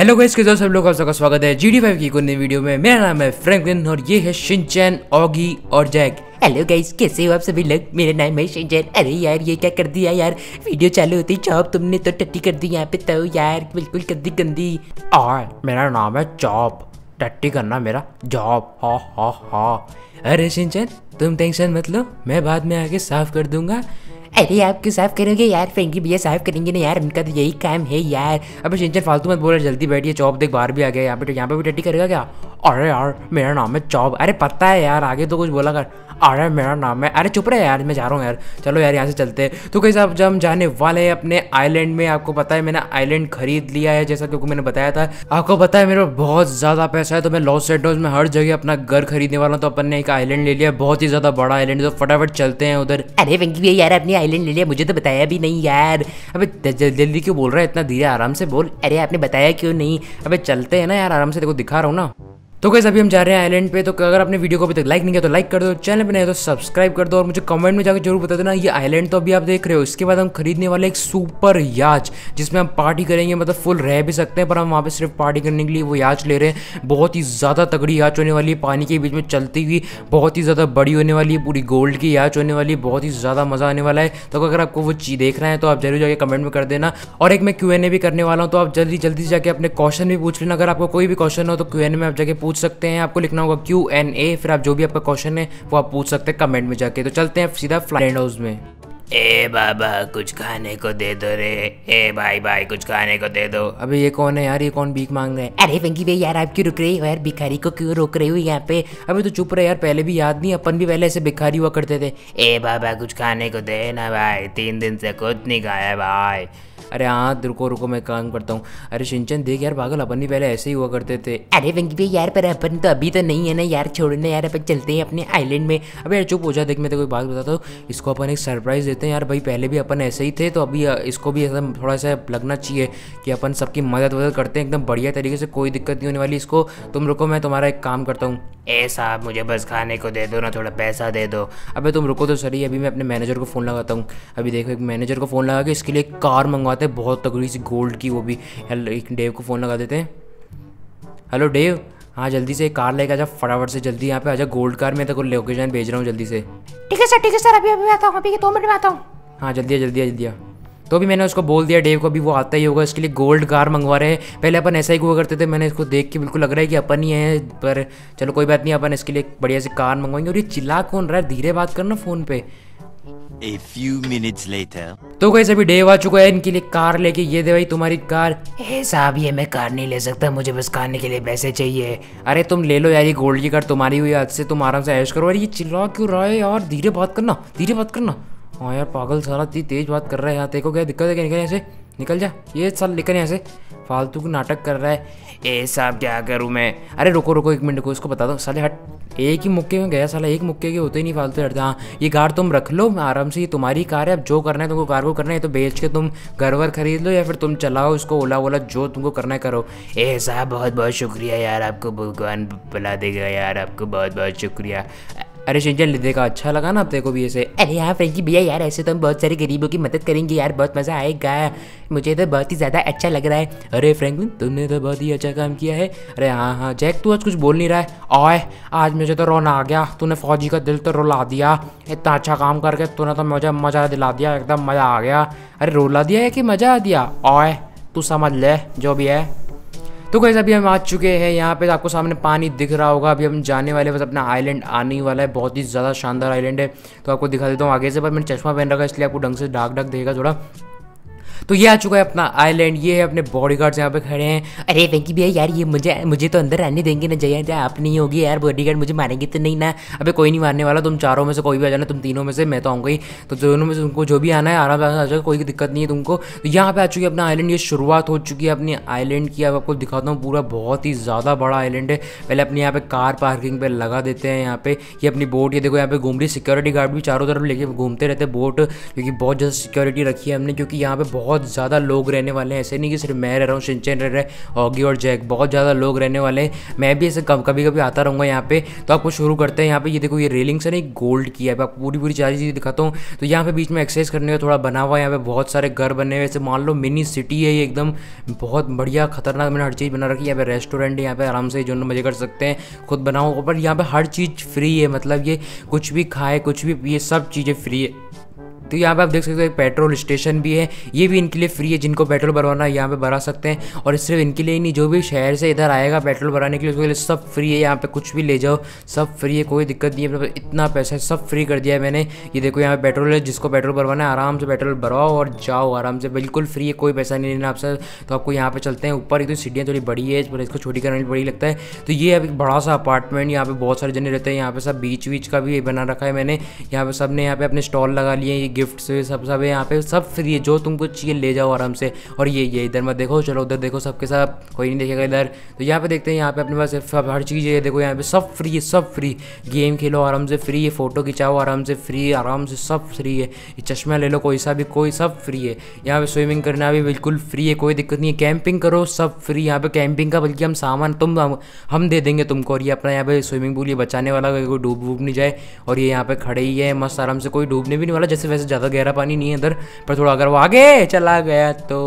Hello guys के सब लोग सबका स्वागत है? जी डी फाइव की नई वीडियो में। मेरा नाम है फ्रैंकलिन और ये है शिनचैन ऑगी और जैक हेलो गाइस कैसे हो आप सभी लोग? मेरा नाम है शिंजन अरे यार, ये क्या कर दिया यार? वीडियो चालू होती चौप तुमने तो टट्टी कर दी यहाँ पे तो यार, बिल्कुल गंदी गंदी। और मेरा नाम है चॉप टट्टी करना मेरा जॉब हा हा हा। अरे शिनचैन तुम टेंशन मत लो, मैं बाद में आके साफ़ कर दूँगा। अरे आप क्यों साफ़ करोगे यार फ्रेंकी भैया साफ़ करेंगे ना यार उनका तो यही काम है यार अबे सिंचन फालतू मत बोल रहा जल्दी बैठिए चौब देख बाहर भी आ गया यहाँ पे यहाँ पे भी टट्टी करेगा क्या अरे यार, मेरा नाम है चौब। अरे पता है यार, आगे तो कुछ बोला कर। अरे मेरा नाम है अरे चुप रहे यार, मैं जा रहा हूँ यार। चलो यार, यहाँ से चलते हैं। तो कैसे अब जब हम जाने वाले हैं अपने आइलैंड में, आपको पता है मैंने आइलैंड खरीद लिया है, जैसा क्योंकि मैंने बताया था। आपको पता है मेरे बहुत ज़्यादा पैसा है तो मैं लॉस सेटोज में हर जगह अपना घर खरीदने वाला हूँ तो अपन ने एक आइलैंड ले लिया। बहुत ही ज़्यादा बड़ा आइलैंड तो फटाफट चलते हैं उधर। अरे फ्रेंकी भैया, यार अपनी आइलैंड ले लिया, मुझे तो बताया भी नहीं यार। अबे जल्दी क्यों बोल रहा है, इतना धीरे आराम से बोल। अरे आपने बताया क्यों नहीं? अबे, चलते हैं ना यार, आराम से, देखो, दिखा रहा हूँ ना। तो कैसे अभी हम जा रहे हैं आइलैंड पे तो अगर आपने वीडियो को अभी तक लाइक नहीं किया तो लाइक कर दो चैनल पे नहीं तो सब्सक्राइब कर दो और मुझे कमेंट में जाकर ज़रूर बता देना, ये आइलैंड तो अभी आप देख रहे हो, इसके बाद हम खरीदने वाले एक सुपर याच जिसमें हम पार्टी करेंगे मतलब फुल रह भी सकते हैं, पर हम वहाँ पे सिर्फ़ पार्टी करने के लिए वो याच ले रहे हैं। बहुत ही ज़्यादा तगड़ी याच होने वाली है, पानी के बीच में चलती हुई, बहुत ही ज़्यादा बड़ी होने वाली है, पूरी गोल्ड की याच होने वाली है, बहुत ही ज़्यादा मज़ा आने वाला है। तो अगर आपको वो चीज़ देखना है तो आप ज़रूर जाके कमेंट में कर देना। और एक मैं क्यू एन भी करने वाला हूँ तो आप जल्दी जल्दी जाके अपने क्वेश्चन भी पूछ लेना। अगर आपको कोई भी क्वेश्चन हो तो क्यू एन में आप जाके पूछ सकते हैं आपको लिखना होगा क्यू एन ए फिर आप जो भी आपका क्वेश्चन है वो आप पूछ सकते हैं कमेंट में जाके। तो चलते हैं सीधा फ़्लाइट हाउस में। ए बाबा कुछ खाने को दे दो रे। ए भाई भाई कुछ खाने को दे दो। अबे ये कौन है यार? ये कौन भीख मांग रहे हैं? अरे वेंकी भाई यार आप क्यों रुक रहे हो यार? भिखारी को क्यों रोक रहे हो यहाँ पे? अबे तो चुप रहे यार पहले भी याद नहीं अपन भी पहले ऐसे भिखारी हुआ करते थे। ए बाबा कुछ खाने को दे ना भाई तीन दिन से कुछ नहीं खाया भाई। अरे हाँ रुको रुको, मैं काम करता हूँ। अरे सिंचन देख यार, पागल, अपन भी पहले ऐसे ही हुआ करते थे। अरे वेंकी भाई यार, पर अपन तो अभी तो नहीं है ना यार छोड़ना यार, अपन चलते हैं अपने आइलैंड में। अबे यार, चुप हो जा, देख, मैं तो कोई बात बताता हूँ। इसको अपन एक सरप्राइज़ देते हैं यार, भाई, पहले भी अपन ऐसे ही थे तो अभी इसको भी ऐसा थोड़ा सा लगना चाहिए कि अपन सबकी मदद वदद करते हैं, एकदम बढ़िया तरीके से, कोई दिक्कत नहीं होने वाली इसको। तुम रुको, मैं तुम्हारा एक काम करता हूँ। ए साहब मुझे बस खाने को दे दो ना थोड़ा पैसा दे दो। अबे तुम रुको तो सही अभी मैं अपने मैनेजर को फ़ोन लगाता हूँ। अभी देखो एक मैनेजर को फ़ोन लगा के इसके लिए कार मंगवाते हैं बहुत तगड़ी सी गोल्ड की वो भी। एक डेव को फ़ोन लगा देते हैं। हेलो डेव हाँ जल्दी से एक कार लेकर आजा फटाफट से जल्दी यहाँ पे आजा गोल्ड कार में तेरे लोकेशन भेज रहा हूँ जल्दी से। ठीक है सर ठीक है सर अभी अभी आता हूँ अभी दो मिनट में आता हूँ। हाँ जल्दी जल्दी जल्दी आ। तो भी मैंने उसको बोल दिया डेव को भी वो आता ही होगा इसके लिए गोल्ड कार मंगवा रहे हैं। पहले अपन ऐसा ही हुआ करते थे मैंने इसको देख के बिल्कुल लग रहा है कि अपन ही है पर चलो कोई बात नहीं अपन इसके लिए बढ़िया से कार मंगवाएँगे। और ये चिल्ला कौन रहा है? धीरे बात करना फ़ोन पे। A few minutes later. तो कैसे भी डेव आ चुका है इनके लिए कार लेके। ये दे भाई तुम्हारी कार। ए साहब ये मैं कार नहीं ले सकता मुझे बस खाने के लिए पैसे चाहिए। अरे तुम ले लो यार ये गोल्ड की कार तुम्हारी हुई आज से तुम आराम से ऐश करो। अरे ये चिल्ला क्यों रहा है यार? धीरे बात करना धीरे बात करना। हाँ यार, पागल सारा इतनी तेज बात कर रहा है यहाँ देखो क्या दिक्कत है? क्या निकल यहाँ से, निकल जा। ये साल निकल यहाँ से। फालतू की नाटक कर रहा है। ए साहब, क्या करूँ मैं? अरे रुको रुको, एक मिनट को इसको बता दो। साले हट। एक ही मुक्के में गया साला, एक मुक्के के होते ही नहीं फालतू हटते हाँ ये कार तुम रख लो, आराम से, ये तुम्हारी कार है, अब जो करना है तुमको, कार को करना है तो बेच के तुम घर वर खरीद लो या फिर तुम चलाओ इसको ओला वोला जो तुमको करना है करो। ए साहब बहुत बहुत शुक्रिया यार, आपको भगवान बुला देगा यार, आपको बहुत बहुत शुक्रिया। अरे शिंचन देखा अच्छा लगा ना अब देखो भी ऐसे। अरे हाँ फ्रेंकी भैया, यार ऐसे तो हम बहुत सारे गरीबों की मदद करेंगे यार, बहुत मज़ा आएगा। मुझे तो बहुत ही ज़्यादा अच्छा लग रहा है। अरे फ्रेंकलिन तुमने तो बहुत ही अच्छा काम किया है। अरे हाँ हाँ जैक तू आज कुछ बोल नहीं रहा है। ओए आज मुझे तो रोना आ गया। तूने फौजी का दिल तो रुला दिया। इतना अच्छा काम करके तूने तो मुझे मज़ा दिला दिया, एकदम मज़ा आ गया। अरे रुला दिया है कि मज़ा आ दिया? ओए तू समझ ले, जो भी है। तो कैसे अभी हम आ चुके हैं। यहाँ पे आपको सामने पानी दिख रहा होगा। अभी हम जाने वाले बस अपना आइलैंड आने वाला है। बहुत ही ज़्यादा शानदार आइलैंड है। तो आपको दिखा देता हूँ आगे से। पर मैंने चश्मा पहन रखा है, इसलिए आपको ढंग से डाक डाक देगा थोड़ा। तो ये आ चुका है अपना आइलैंड ये है अपने बॉडी गार्ड्स यहाँ पे खड़े हैं। अरे वेंकी भैया, यार ये मुझे मुझे तो अंदर रहने देंगे ना, जया आप नहीं होगी यार बॉडी गार्ड मुझे मारेंगे तो नहीं ना। अबे कोई नहीं मारने वाला, तुम चारों में से कोई भी आ जाना, तुम तीनों में से, मैं तो आऊँगा ही। तो दोनों में से तुमको जो भी आना है, आराम आ जाएगा कोई दिक्कत नहीं है तुमको। तो यहाँ पे आ चुकी है अपना आइलैंड ये शुरुआत हो चुकी है अपनी आइलैंड की। अब आपको दिखाता हूँ, पूरा बहुत ही ज़्यादा बड़ा आइलैंड है। पहले अपने यहाँ पे कार पार्किंग पे लगा देते हैं यहाँ पे। ये अपनी बोट ये देखो यहाँ पे घूम रही सिक्योरिटी गार्ड भी चारों तरफ़ लेके घूमते रहते बोट क्योंकि बहुत ज़्यादा सिक्योरिटी रखी है हमने, क्योंकि यहाँ पे बहुत बहुत ज़्यादा लोग रहने वाले हैं। ऐसे नहीं कि सिर्फ़ मैं रह रहा हूँ सिंचन रह रहे ऑगी और जैक, बहुत ज़्यादा लोग रहने वाले हैं। मैं भी ऐसे कभी कभी आता रहूँगा यहाँ पे। तो आपको शुरू करते हैं यहाँ पे। ये देखो, ये रेलिंग से ना गोल्ड की है। आपको पूरी पूरी सारी चीज़ें दिखाता हूँ। तो यहाँ पे बीच में एक्सरसाइज करने का थोड़ा बना हुआ है। यहाँ पे बहुत सारे घर बने हुए ऐसे मान लो मिनी सिटी है ये एकदम। बहुत बढ़िया, खतरनाक मैंने हर चीज़ बना रखी है। यहाँ पे रेस्टोरेंट है, यहाँ पे आराम से जो मज़े कर सकते हैं। खुद बनाओ, पर यहाँ पे हर चीज़ फ्री है। मतलब ये कुछ भी खाए, कुछ भी ये सब चीज़ें फ्री है। तो यहाँ पे आप देख सकते हो पेट्रोल स्टेशन भी है। ये भी इनके लिए फ्री है, जिनको पेट्रोल भरवाना है यहाँ पे भरा सकते हैं। और सिर्फ़ इनके लिए ही नहीं, जो भी शहर से इधर आएगा पेट्रोल भराने के लिए, उसके लिए सब फ्री है। यहाँ पे कुछ भी ले जाओ, सब फ्री है, कोई दिक्कत नहीं है। मतलब इतना पैसा है, सब फ्री कर दिया है मैंने। ये देखो, यहाँ पे पेट्रोल है, जिसको पेट्रोल भरवाना है, आराम से पेट्रोल भरवाओ और जाओ आराम से। बिल्कुल फ्री है, कोई पैसा नहीं लेना आपसे। तो आपको यहाँ पे चलते हैं, ऊपर एक तो सीढ़ियाँ थोड़ी बड़ी है, पर इसको छोटी करने बड़ी लगता है। तो ये अब एक बड़ा सा अपार्टमेंट, यहाँ पे बहुत सारे जने रहते हैं। यहाँ पे सब बीच वीच का भी बना रखा है मैंने। यहाँ पे सबने यहाँ पे अपने स्टॉल लगा लिए गिफ्ट से सब सब है यहाँ पे, सब फ्री है जो तुमको चाहिए ले जाओ आराम से। और ये ये इधर मत देखो, चलो उधर देखो सबके साथ, कोई नहीं देखेगा इधर। तो यहाँ पे देखते हैं, यहाँ पे अपने पास हर चीज़ है देखो यहाँ पे सब फ्री है सब फ्री। गेम खेलो आराम से फ्री है फ़ोटो खिंचाओ आराम से फ्री, आराम से सब फ्री है। ये चश्मा ले लो, कोई सा भी, कोई सब फ्री है। यहाँ पे स्विमिंग करना भी बिल्कुल फ्री है, कोई दिक्कत नहीं है। कैंपिंग करो, सब फ्री। यहाँ पे कैंपिंग का बल्कि हम सामान तुम, हम दे देंगे तुमको। और ये अपना यहाँ पे स्विमिंग पूल, ये बचाने वाला कोई डूब वूब नहीं जाए। और ये यहाँ पे खड़े ही है, मस्त आराम से, कोई डूबने भी नहीं वाला जैसे वैसे ज़्यादा गहरा पानी नहीं है इधर पर थोड़ा अगर वो आगे चला गया तो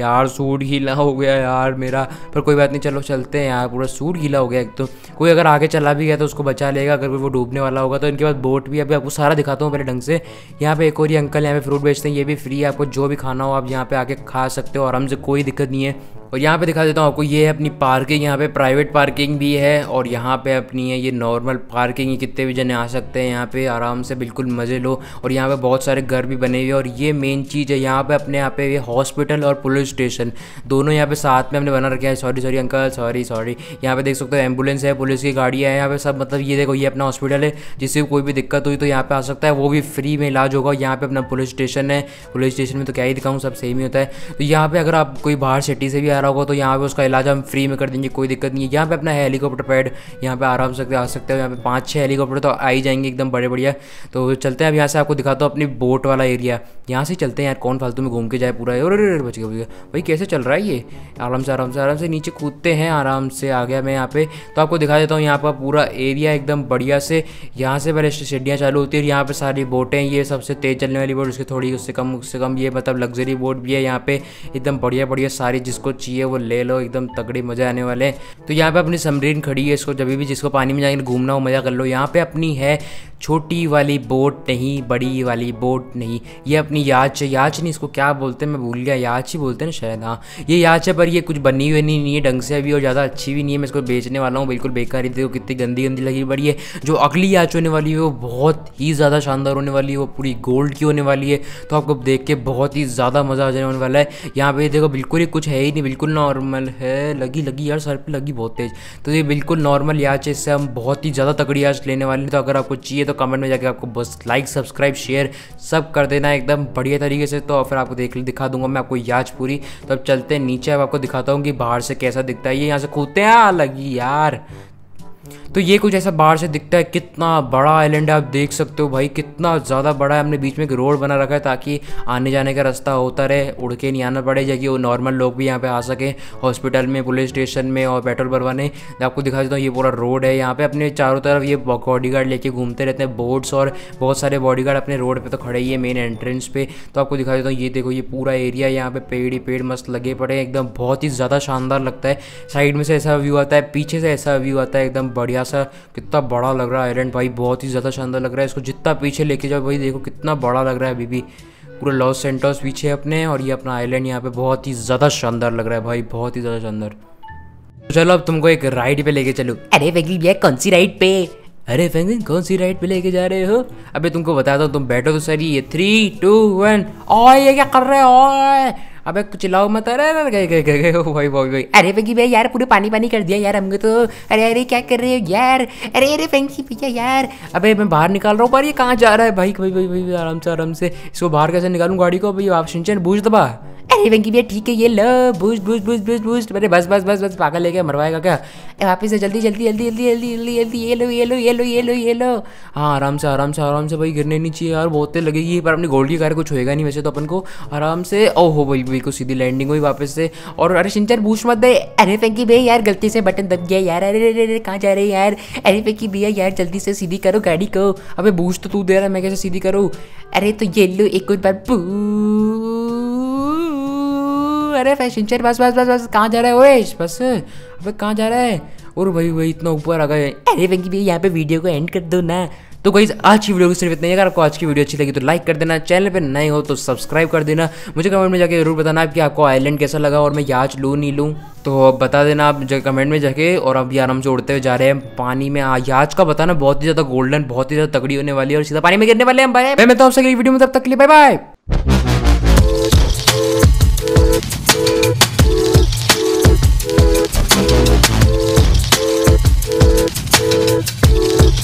यार सूट गीला हो गया यार मेरा। पर कोई बात नहीं, चलो चलते हैं यार, पूरा सूट गीला हो गया एक तो। कोई अगर आगे चला भी गया तो उसको बचा लेगा, अगर वो डूबने वाला होगा तो। इनके पास बोट भी अभी आपको सारा दिखाता हूँ पहले ढंग से। यहाँ पे एक और ही अंकल यहाँ पे फ्रूट बेचते हैं, ये भी फ्री है, आपको जो भी खाना हो आप यहाँ पे आके खा सकते हो, आराम से कोई दिक्कत नहीं है। और यहाँ पे दिखा देता हूँ आपको, ये है अपनी पार्किंग, यहाँ पे प्राइवेट पार्किंग भी है, और यहाँ पे अपनी है ये नॉर्मल पार्किंग ही, कितने भी जने आ सकते हैं यहाँ पे, आराम से बिल्कुल मज़े लो। और यहाँ पे बहुत सारे घर भी बने हुए और ये मेन चीज़ है, यहाँ पे अपने यहाँ पे ये हॉस्पिटल और पुलिस स्टेशन दोनों यहाँ पे साथ में हमने बना रखे हैं sorry sorry uncle sorry sorry यहाँ पे देख सकते हो एंबुलेंस है पुलिस की गाड़ियाँ है यहाँ पे सब मतलब ये देखो ये अपना हॉस्पिटल है जिससे कोई भी दिक्कत हुई तो यहाँ पे आ सकता है वो भी फ्री में इलाज होगा यहाँ पे अपना पुलिस स्टेशन है पुलिस स्टेशन में तो क्या ही दिखाऊँ सब सेम ही होता है तो यहाँ पे अगर आप कोई बाहर सिटी से भी आ रहा होगा तो यहाँ पे उसका इलाज हम फ्री में कर देंगे कोई दिक्कत नहीं है यहाँ पे अपना हेलीकॉप्टर पैड यहाँ पे आराम से आ सकते हो यहाँ पे पाँच छः हेलीकॉप्टर तो आ ही जाएँगे एकदम बड़े बढ़िया तो चलते हैं अब यहाँ से आपको दिखाता हूँ अपनी बोट वाला एरिया यहाँ से चलते हैं यार कौन फालतू में घूम के जाए पूरा और बच गया गया भाई कैसे चल रहा है ये? आराम से आराम से आराम से, नीचे कूदते हैं आराम से। आ गया मैं यहाँ पे। तो आपको दिखा देता हूँ यहाँ पर पूरा एरिया एकदम बढ़िया से। यहाँ से पहले सीढ़ियाँ चालू होती है और यहाँ पे सारी बोटें, ये सबसे तेज़ चलने वाली बोट, उसकी थोड़ी उससे कम उससे कम ये मतलब लग्जरी बोट भी है यहाँ पे। एकदम बढ़िया बढ़िया सारी जिसको चाहिए वो ले लो, एकदम तगड़ी मज़ा आने वाले हैं। तो यहाँ पे अपनी समरीन खड़ी है इसको जब भी जिसको पानी में जाएँगे घूमना हो, मज़ा कर लो। यहाँ पे अपनी है छोटी वाली बोट नहीं, बड़ी वाली बोट नहीं। ये अपनी याच याच नहीं, इसको क्या बोलते हैं? मैं भूल गया। याच ही बोलते हैं। ना शायद हाँ। ये याच है पर ये कुछ बनी हुई नहीं, नहीं है ढंग से अभी और ज़्यादा अच्छी भी नहीं है। मैं इसको बेचने वाला हूँ बिल्कुल बेकार ही देखो कितनी गंदी गंदी लगी बड़ी है। जो अगली याच होने वाली है वो बहुत ही ज़्यादा शानदार होने वाली है वो पूरी गोल्ड की होने वाली है। तो आपको देख के बहुत ही ज़्यादा मज़ा आ जाने वाला है। यहाँ पे देखो बिल्कुल ही कुछ है ही नहीं बिल्कुल नॉर्मल है। लगी लगी यार सर पे लगी बहुत तेज़। तो ये बिल्कुल नॉर्मल याच है इससे हम बहुत ही ज़्यादा तगड़ी याच लेने वाले हैं। तो अगर आपको चाहिए तो कमेंट में जाकर आपको बस लाइक सब्सक्राइब शेयर सब कर देना एकदम बढ़िया तरीके से। तो फिर आपको देख दिखा दूँगा मैं आपको याच पूरी। तो अब चलते हैं नीचे, अब आपको दिखाता हूँ कि बाहर से कैसा दिखता है। ये यहाँ से कूदते हैं। अलग ही यार। तो ये कुछ ऐसा बाहर से दिखता है, कितना बड़ा आइलैंड है, आप देख सकते हो भाई, कितना ज़्यादा बड़ा है। हमने बीच में एक रोड बना रखा है ताकि आने जाने का रास्ता होता रहे, उड़ के नहीं आना पड़े, जाकि वो नॉर्मल लोग भी यहाँ पे आ सके हॉस्पिटल में पुलिस स्टेशन में और पेट्रोल भरवाने। आपको दिखा देता हूँ, ये पूरा रोड है यहाँ पे। अपने चारों तरफ़ ये बॉडी गार्ड लेके घूमते रहते हैं बोट्स और बहुत सारे बॉडी गार्ड अपने रोड पर तो खड़े ही है मेन एंट्रेंस पे। तो आपको दिखा देता हूँ, ये देखो, ये पूरा एरिया यहाँ पे पेड़ ही पेड़ मस्त लगे पड़े एकदम बहुत ही ज़्यादा शानदार लगता है। साइड में से ऐसा व्यू आता है, पीछे से ऐसा व्यू आता है, एकदम बढ़िया सा कितना बड़ा लग रहा है आइलैंड भाई बहुत ही ज़्यादा शानदार लग रहा है। इसको जितना पीछे लेके जाओ भाई देखो कितना बड़ा लग रहा है अभी भी। पूरा लॉस सेंटर्स पीछे अपने और ये अपना आइलैंड यहाँ पे बहुत ही ज़्यादा शानदार लग रहा है भाई बहुत ही ज़्यादा शानदार। चलो अब तुमको एक राइड पे लेके चलो। अरे वकील भैया कौन सी राइड पे? अरे फैंगिन कौन सी राइड पे लेके जा रहे हो? अबे तुमको बताता हूँ तुम बैठो तो सही ये थ्री टू वन ओ ये क्या कर रहे हो? अबे चिल्लाओ मत अरे अरे गए गए गए गए भाई भाई भाई अरे फंकी भैया यार पूरे पानी पानी कर दिया यार हमको तो। अरे अरे क्या कर रहे हो यार? अरे अरे फंकी भैया यार। अबे मैं बाहर निकाल रहा हूँ पर ये कहाँ जा रहा है? भाई भाई भाई भाई आराम से आराम से। इसको बाहर कैसे निकालूँ गाड़ी को? भाई आप सिंचन बूझ दबा। अरे वेंकी भैया ठीक है ये लो boost boost boost boost boost अरे बस बस बस बस पागल लेके मरवाएगा क्या? ए, वापस से जल्दी जल्दी जल्दी जल्दी जल्दी जल्दी जल्दी ये लो ये लो ये लो ये लो ये लो। हाँ आराम से आराम से आराम से भाई गिरने नहीं चाहिए यार बहुत लगेगी पर अपनी गोल्ड की कार कुछ होएगा नहीं वैसे तो अपन को। आराम से ओ हो भाई भाई को सीधी लैंडिंग हुई वापस से। और अरे सिंचर बूस्ट मत दे। अरे वेंकी भैया यार गलती से बटन दब गया यार। अरे अरे अरे कहाँ जा रहे यार? अरे वेंकी भैया यार जल्दी से सीधी करो गाड़ी को। अबे बूस्ट तो तू दे रहा है मैं कैसे सीधी करूँ? अरे तो ये लो एक बार पू अरे फ़ैशन चेयर बस बस बस बस, कहाँ जा रहा है ओएश? बस, अबे कहाँ जा रहा है? और भाई भाई इतना ऊपर आ गए। अरे वेंकी भैया, यहाँ पे वीडियो को एंड कर दो ना। तो गाइज़ आज की वीडियो को सिर्फ़ इतना ही। अगर आपको आज की वीडियो अच्छी लगी तो लाइक कर देना। चैनल पे नए हो तो सब्सक्राइब कर देना। मुझे कमेंट में जाके ज़रूर बताना कि आपको आइलैंड कैसा लगा, और मैं याच लूँ, नहीं लूँ। तो अब बता देना, आप कमेंट में जाके, और अभी आराम से उड़ते हुए जा रहे हैं पानी में। याच का बताना बहुत ही ज़्यादा गोल्डन बहुत ही ज़्यादा तगड़ी होने वाली है, और सीधा पानी में गिरने वाले हैं बाय मैं तो आपसे वीडियो में, तब तक के लिए बाय बाय